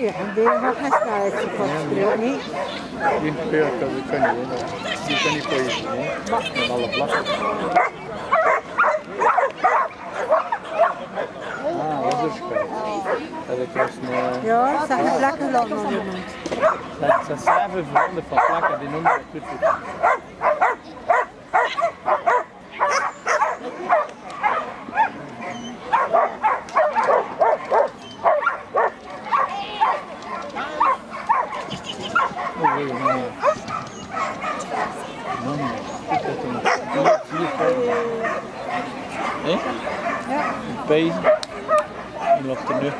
Ja, det har dat we kunnen niet. Die kan niet voor je doen. Met alle vlakken. Ah, dat is. Dat ik was een... Ja, zeg de plekken lang. Dat zijn van vlakken, die noemen dat Hé? Ja. Een pees. En de nu.